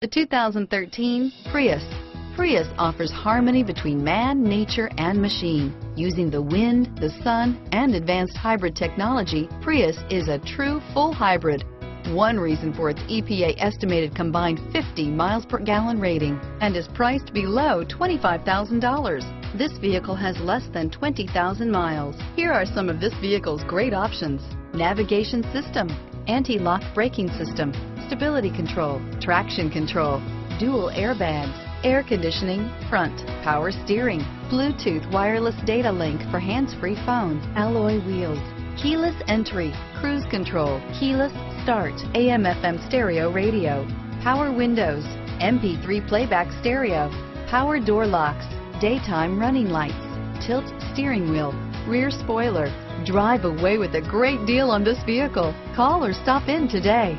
The 2013 Prius. Prius offers harmony between man, nature, and machine. Using the wind, the sun, and advanced hybrid technology, Prius is a true full hybrid. One reason for its EPA estimated combined 50 miles per gallon rating and is priced below $25,000. This vehicle has less than 20,000 miles. Here are some of this vehicle's great options. Navigation system, anti-lock braking system, stability control, traction control, dual airbags, air conditioning, front, power steering, Bluetooth wireless data link for hands-free phone, alloy wheels, keyless entry, cruise control, keyless start, AM FM stereo radio, power windows, MP3 playback stereo, power door locks, daytime running lights, tilt steering wheel, rear spoiler. Drive away with a great deal on this vehicle. Call or stop in today.